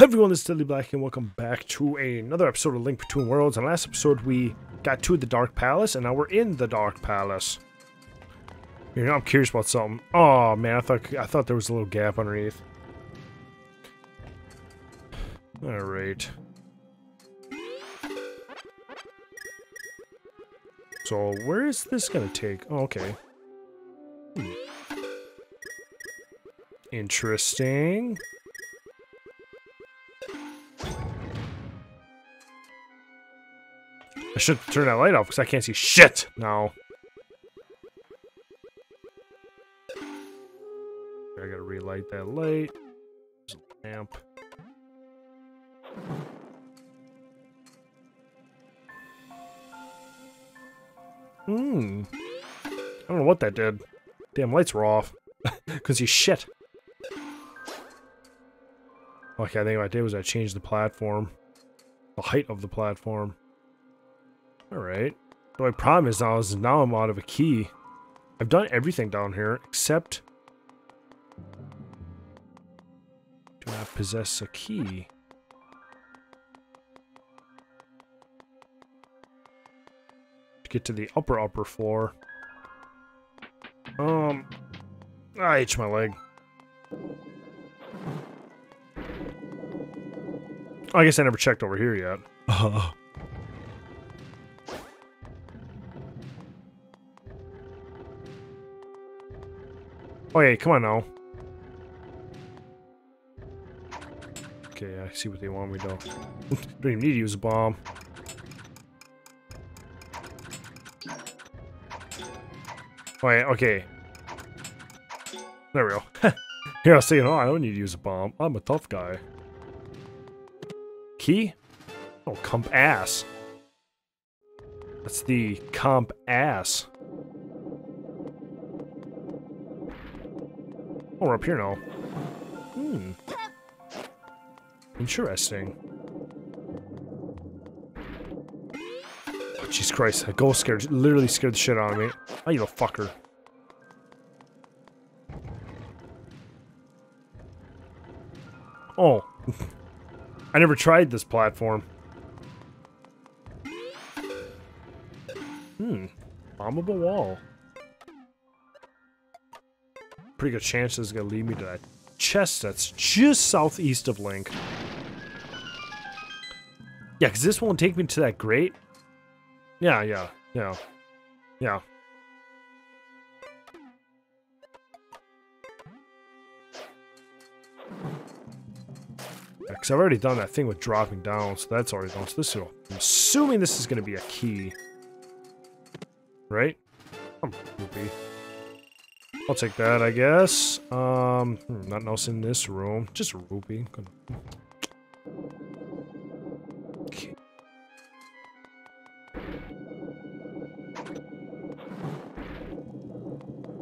Everyone, this is Deadly Black and welcome back to another episode of Link Between Worlds. And last episode we got to the Dark Palace and now we're in the Dark Palace. You know, I'm curious about something. Oh man, I thought I thought there was a little gap underneath. Alright. So where is this gonna take? Oh, okay. Hmm. Interesting. I should turn that light off because I can't see shit now. I gotta relight that light. There's a lamp. Hmm. I don't know what that did. Damn lights were off. Because he's shit. Okay, I think what I did was I changed the platform. The height of the platform. Alright. Only problem is now is now I'm out of a key. I've done everything down here except do not possess a key. To get to the upper upper floor. Um I itch my leg. I guess I never checked over here yet. Oh, yeah, come on now. Okay, I see what they want me to do. Don't even need to use a bomb. Oh, yeah, okay. There we go. Here, I'll say, know, I don't need to use a bomb. I'm a tough guy. Key? Oh, comp ass. That's the comp ass. Oh, we're up here now. Hmm. Interesting. Oh, Jesus Christ, a ghost scared, literally scared the shit out of me. Oh, you little fucker. Oh. I never tried this platform. Hmm. Bombable wall pretty good chance this is going to lead me to that chest that's just southeast of Link. Yeah, because this won't take me to that grate. Yeah, yeah, yeah, yeah. Because I've already done that thing with dropping down, so that's already done. So this is, I'm assuming this is going to be a key. Right? I'm be. I'll take that, I guess. Um, hmm, nothing else in this room. Just a rupee. Okay.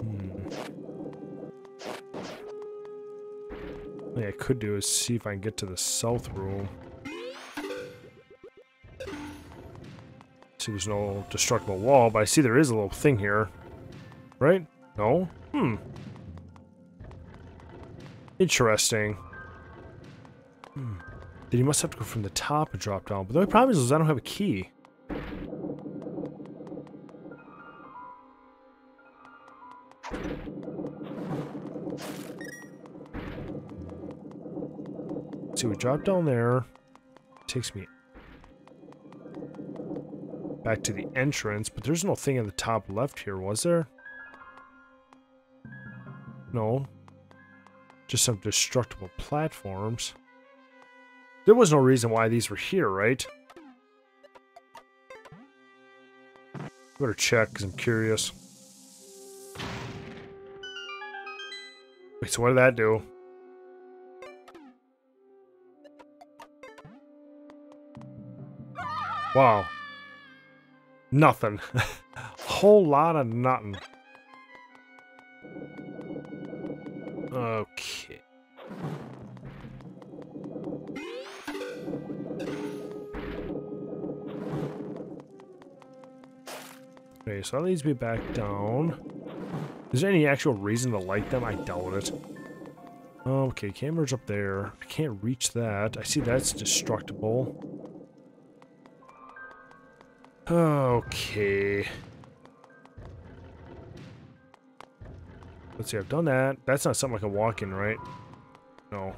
Hmm. What I could do is see if I can get to the south room. See, there's no destructible wall, but I see there is a little thing here. Right? No? Hmm. Interesting. Hmm. Then you must have to go from the top and drop down. But the only problem is, is I don't have a key. See, we drop down there. Takes me back to the entrance, but there's no thing in the top left here, was there? No. Just some destructible platforms. There was no reason why these were here, right? Better check, because I'm curious. Wait, so what did that do? Wow. Nothing. Whole lot of nothing. Okay. Okay, so that leads me back down. Is there any actual reason to light them? I doubt it. Okay, camera's up there. I can't reach that. I see that's destructible. Okay. Let's see, I've done that. That's not something I can walk in, right? No.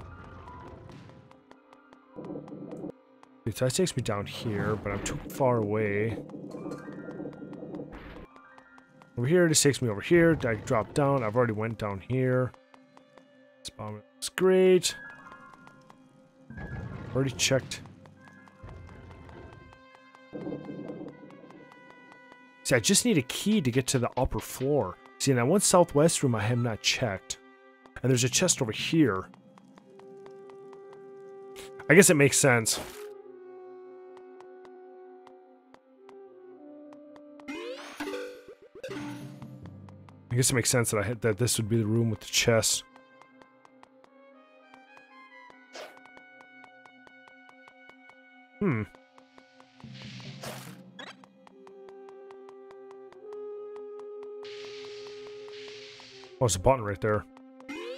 That takes me down here, but I'm too far away. Over here, this takes me over here. I drop down. I've already went down here. Bomb is great. Already checked. See, I just need a key to get to the upper floor. See, that one southwest room I have not checked. And there's a chest over here. I guess it makes sense. I guess it makes sense that I had, that this would be the room with the chest. Hmm. Oh, there's a button right there.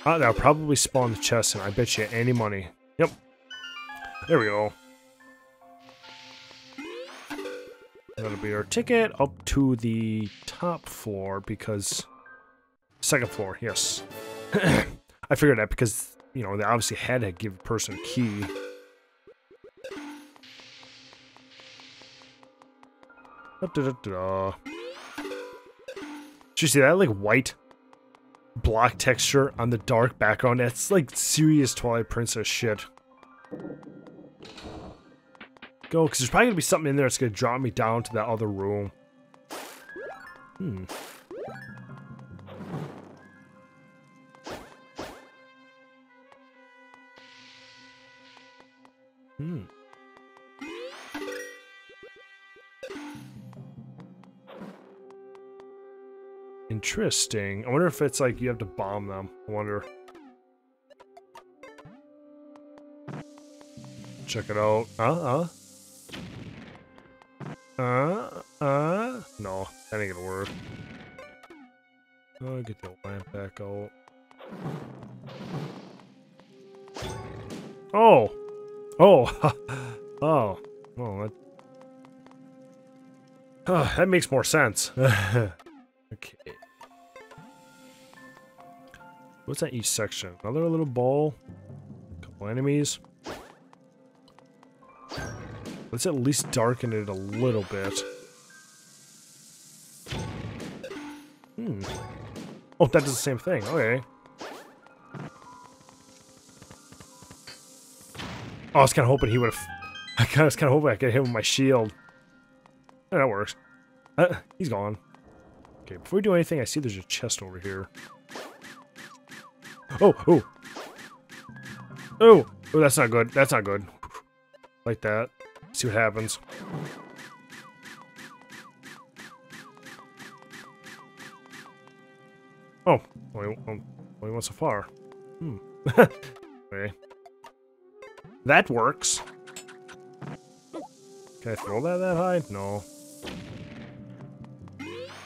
Ah, that'll probably spawn the chest, and I bet you any money. Yep. There we go. That'll be our ticket up to the top floor because... Second floor, yes. I figured that because, you know, they obviously had to give a person a key. Da -da -da Did you see that, like, white block texture on the dark background? That's, like, serious Twilight Princess shit. Go, because there's probably going to be something in there that's going to drop me down to that other room. Hmm. Hmm. Interesting. I wonder if it's like you have to bomb them. I wonder. Check it out. Uh-uh. Uh, uh. No, that ain't gonna work. Oh, get the lamp back out. Oh! Oh! oh. Oh, that... Oh, that makes more sense. What's that each section? Another little ball? A couple enemies? Let's at least darken it a little bit. Hmm. Oh, that does the same thing. Okay. Oh, I was kind of hoping he would have... I was kind of hoping I could hit him with my shield. Yeah, that works. Uh, he's gone. Okay, before we do anything, I see there's a chest over here. Oh, oh. Oh, oh, that's not good. That's not good. Like that. See what happens. Oh, only, only one so far. Hmm. okay. That works. Can I throw that that high? No.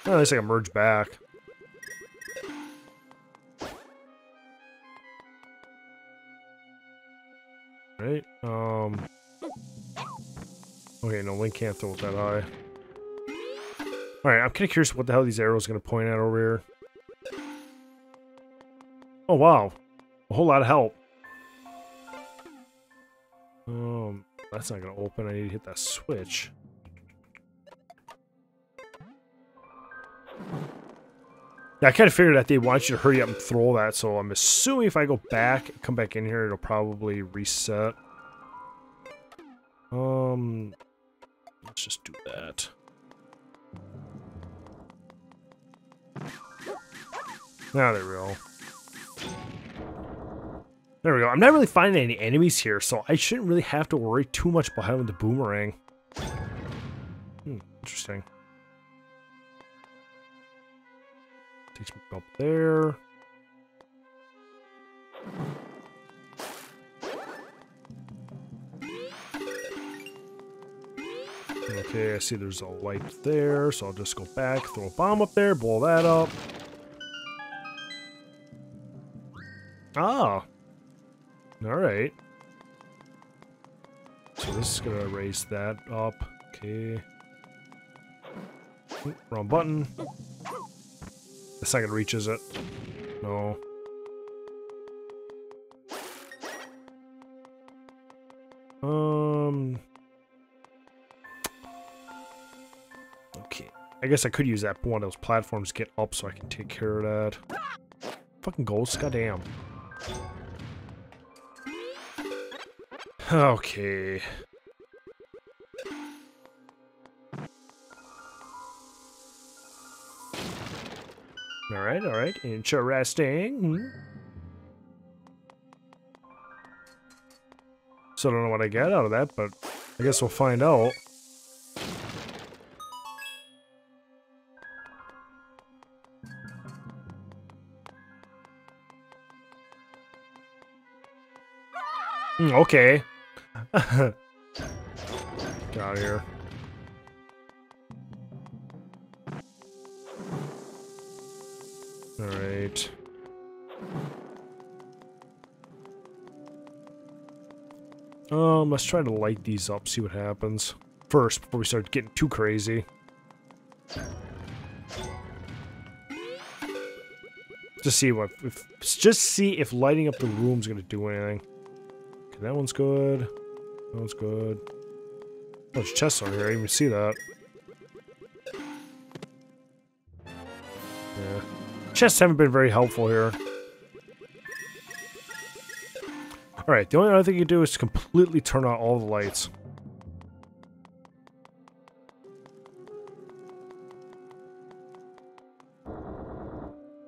Oh, at least I can merge back. Right, um... Okay, no, Link can't throw it that high. Alright, I'm kind of curious what the hell these arrows going to point at over here. Oh, wow. A whole lot of help. Um, that's not going to open. I need to hit that switch. Yeah, I kind of figured that they want you to hurry up and throw that, so I'm assuming if I go back, come back in here, it'll probably reset. Um, let's just do that. Now ah, there we go. There we go. I'm not really finding any enemies here, so I shouldn't really have to worry too much about having the boomerang. Hmm, interesting. Takes me up there. Okay, I see there's a light there, so I'll just go back, throw a bomb up there, blow that up. Ah, Alright. So this is gonna raise that up. Okay. Wrong button. Second reaches it. No. Um. Okay. I guess I could use that one of those platforms get up so I can take care of that. Fucking ghosts, goddamn. Okay. Alright, alright. Interesting. Hmm. So I don't know what I get out of that, but I guess we'll find out. Mm, okay. Get out of here. Um, let's try to light these up, see what happens. First, before we start getting too crazy. Just see what, if, just see if lighting up the room's gonna do anything. Okay, that one's good. That one's good. Oh, there's chests on here, I didn't even see that. Chests haven't been very helpful here. Alright, the only other thing you can do is completely turn on all the lights.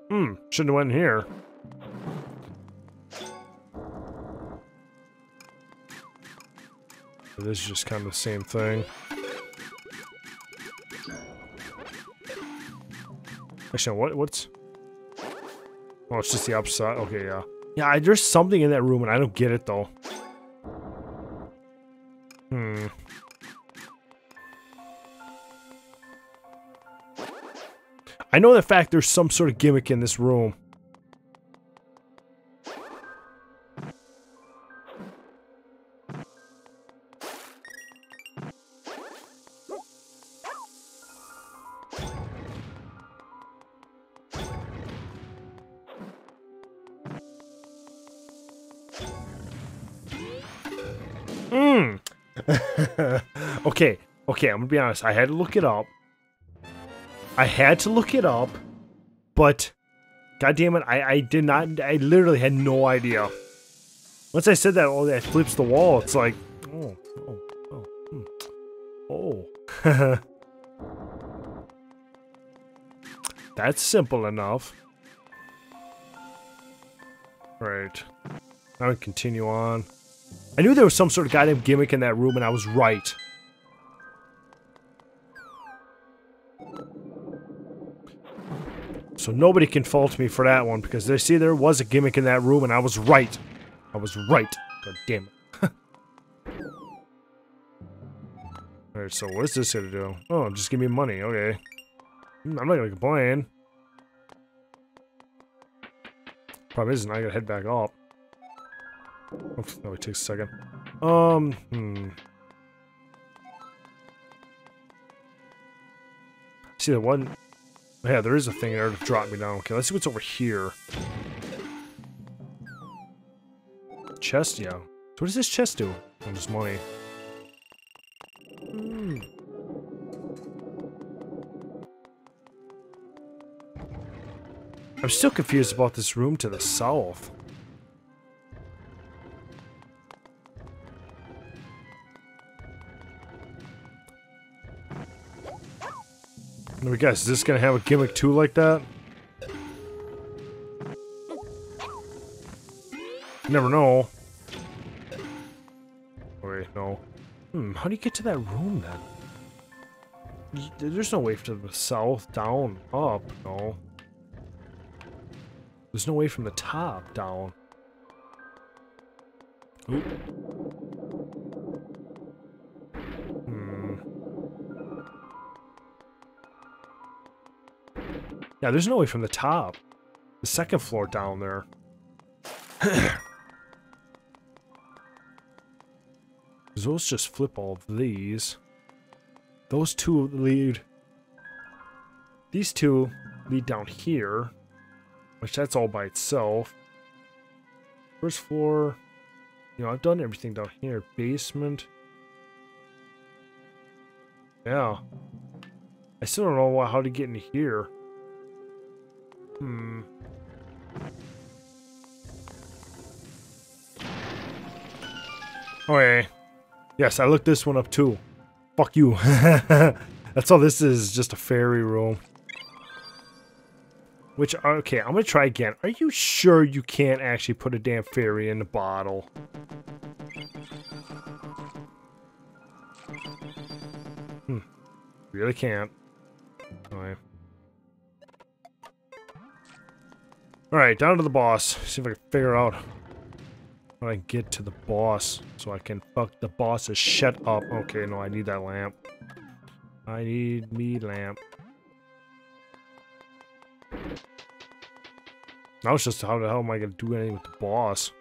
Hmm, shouldn't have went in here. This is just kind of the same thing. Actually, what what's... Oh, it's just the upside. Okay, yeah. Yeah, I, there's something in that room and I don't get it though. Hmm. I know the fact there's some sort of gimmick in this room. Okay, okay, I'm gonna be honest. I had to look it up. I had to look it up, but god damn it, I, I did not I literally had no idea. Once I said that, oh that flips the wall, it's like oh, oh, oh, hmm. oh. That's simple enough. Right. Now we continue on. I knew there was some sort of goddamn gimmick in that room, and I was right. So nobody can fault me for that one, because they see there was a gimmick in that room, and I was right. I was right. God damn it. Alright, so what is this here to do? Oh, just give me money. Okay. I'm not gonna complain. Problem isn't, I gotta head back up. Oh, no, it takes a second. Um, hmm. See the one... Yeah, there is a thing there to drop me down. Okay, let's see what's over here. Chest, yeah. So what does this chest do? Oh, just money. Hmm. I'm still confused about this room to the south. Let me guess, is this gonna have a gimmick too like that? Never know. Wait, no. Hmm, how do you get to that room then? There's no way to the south, down, up, no. There's no way from the top down. Yeah, there's no way from the top. The second floor down there. Those just flip all of these. Those two lead... These two lead down here. Which that's all by itself. First floor... You know, I've done everything down here. Basement. Yeah. I still don't know how to get in here. Hmm. Okay. Yes, I looked this one up too. Fuck you. That's all this is, just a fairy room. Which, okay, I'm gonna try again. Are you sure you can't actually put a damn fairy in the bottle? Hmm. Really can't. Alright. Alright, down to the boss. See if I can figure out how I get to the boss so I can fuck the boss's shut up. Okay, no, I need that lamp. I need me lamp. Now it's just how the hell am I gonna do anything with the boss?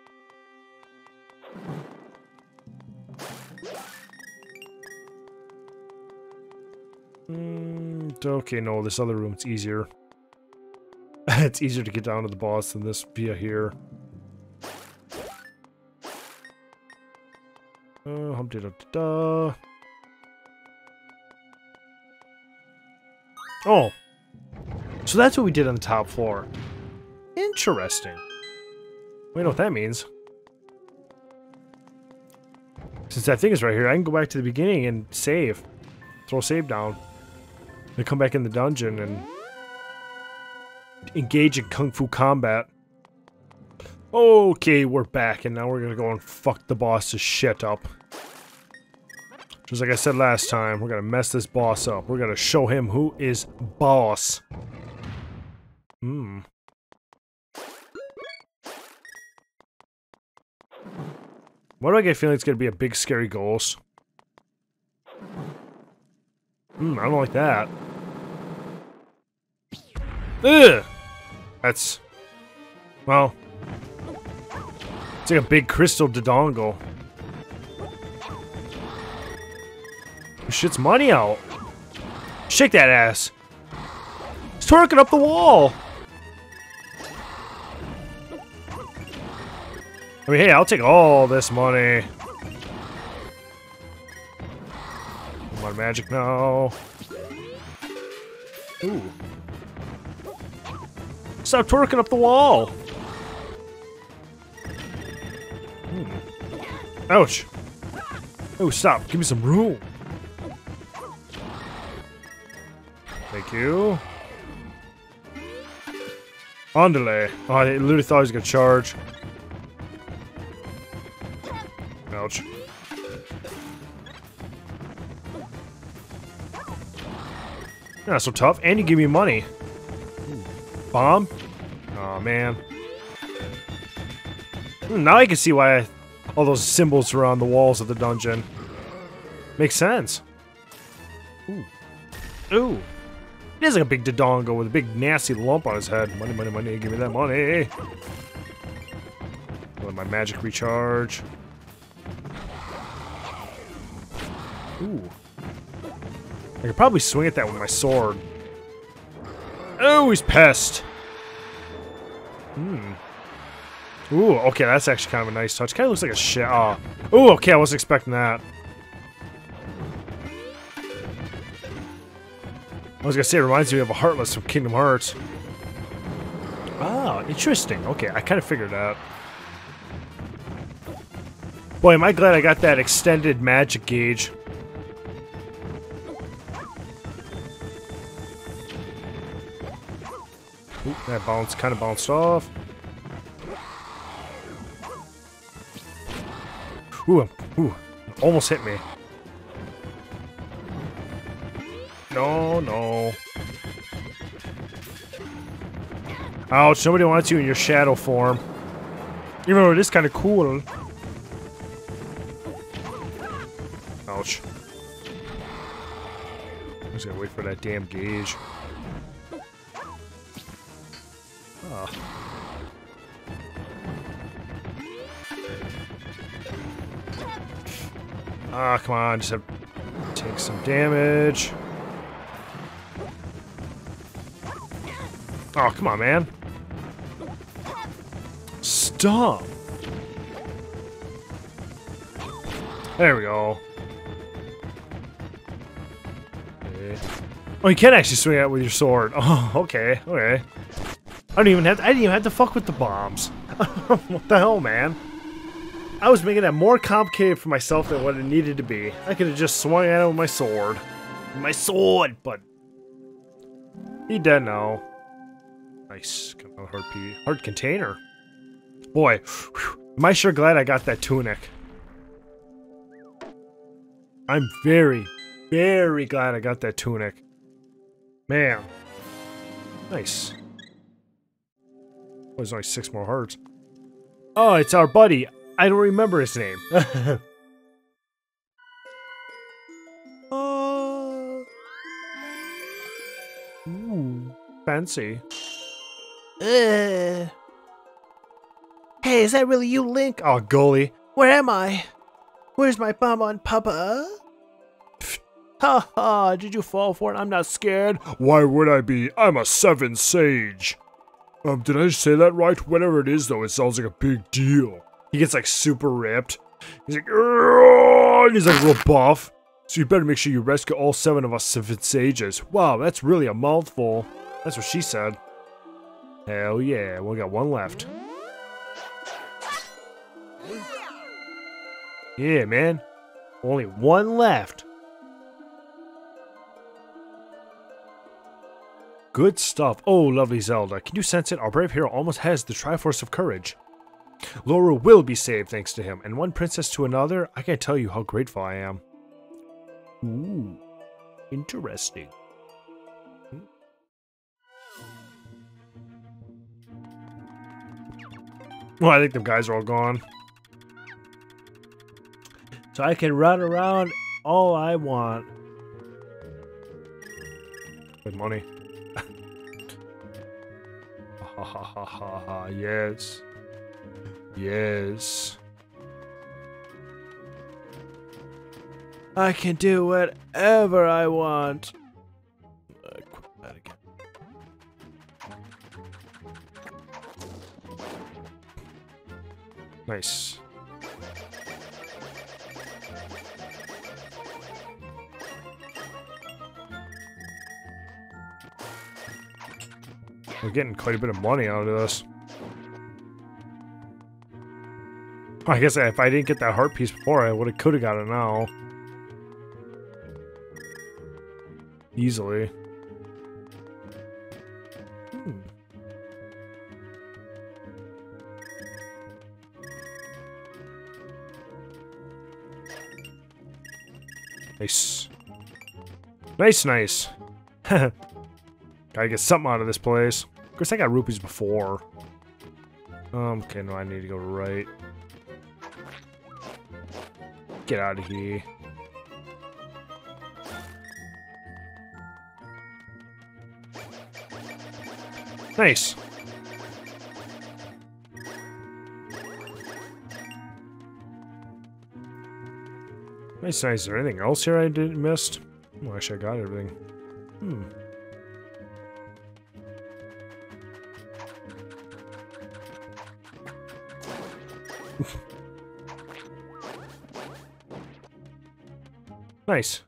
Mm, okay, no, this other room. room's easier. it's easier to get down to the boss than this via here. Uh, hum da da da. Oh. So that's what we did on the top floor. Interesting. We know what that means. Since that thing is right here, I can go back to the beginning and save. Throw save down. Then come back in the dungeon and engage in kung fu combat. Okay, we're back, and now we're gonna go and fuck the boss's shit up. Just like I said last time, we're gonna mess this boss up. We're gonna show him who is boss. Hmm. Why do I get a feeling it's gonna be a big scary ghost? Hmm, I don't like that. Ugh! That's... Well... It's like a big crystal dodongo. Shit's money out. Shake that ass. It's twerking up the wall. I mean, hey, I'll take all this money. Come on, magic now. Ooh. Stop twerking up the wall! Hmm. Ouch! Oh, stop. Give me some room. Thank you. Delay. Oh, I literally thought he was gonna charge. Ouch. Not so tough, and you give me money. Bomb? Oh man. Hmm, now I can see why all those symbols are on the walls of the dungeon. Makes sense. Ooh. Ooh. Is like a big Dodongo with a big nasty lump on his head. Money, money, money, give me that money. Let my magic recharge. Ooh. I could probably swing at that with my sword. Oh, he's pissed. Hmm. Ooh, okay, that's actually kind of a nice touch. Kind of looks like a shit. Oh. Ooh, okay, I wasn't expecting that. I was gonna say, it reminds me of a Heartless from Kingdom Hearts. Oh, interesting. Okay, I kind of figured out. Boy, am I glad I got that extended magic gauge. That bounce kind of bounced off. Ooh, ooh, almost hit me. No, no. Ouch, nobody wants you in your shadow form. Even though it is kind of cool. Ouch. I'm just gonna wait for that damn gauge. Come on, just have take some damage. Oh, come on, man. Stop. There we go. Oh, you can actually swing out with your sword. Oh, okay, okay. I don't even have to, I didn't even have to fuck with the bombs. what the hell, man? I was making that more complicated for myself than what it needed to be. I could have just swung at him with my sword. My sword, but he dead now. Nice, hard P, heart container. Boy, whew, am I sure glad I got that tunic. I'm very, very glad I got that tunic. Man. Nice. Oh, there's only six more hearts. Oh, it's our buddy. I don't remember his name. uh, ooh, fancy. Uh. Hey, is that really you, Link? Oh, Gulley. Where am I? Where's my bomb on Papa? Ha ha, did you fall for it? I'm not scared. Why would I be? I'm a seven sage. Um, did I say that right? Whatever it is, though, it sounds like a big deal. He gets, like, super ripped. He's like, and he's like real buff. So you better make sure you rescue all seven of us seven sages. Wow, that's really a mouthful. That's what she said. Hell yeah, we got one left. Yeah, man. Only one left. Good stuff. Oh, lovely Zelda. Can you sense it? Our brave hero almost has the Triforce of Courage. Lorule will be saved thanks to him, and one princess to another, I can't tell you how grateful I am. Ooh, interesting. Well, I think the guys are all gone. So I can run around all I want. With money. ha ha ha ha ha, yes. Yes. I can do whatever I want. Uh, nice. We're getting quite a bit of money out of this. I guess if I didn't get that heart piece before, I would have could have got it now. Easily. Hmm. Nice. Nice, nice. Gotta get something out of this place. Of course, I got rupees before. Um, okay, no, I need to go right. Get out of here. Nice. Nice, nice. Is there anything else here I didn't missed? Oh, actually, I got everything. Hmm. Nice.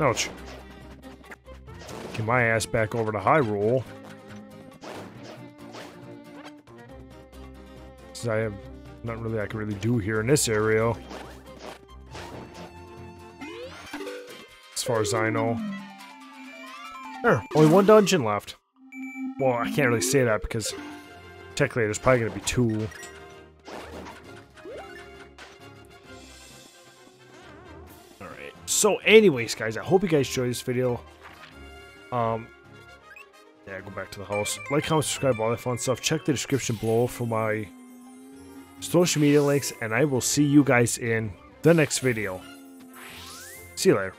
Ouch. Get my ass back over to Hyrule. Since I have not really I can really do here in this area. As far as I know. There, only one dungeon left. Well, I can't really say that because technically there's probably going to be two. Alright. So anyways, guys, I hope you guys enjoyed this video. Um, yeah, go back to the house. Like, comment, subscribe, all that fun stuff. Check the description below for my social media links, and I will see you guys in the next video. See you later.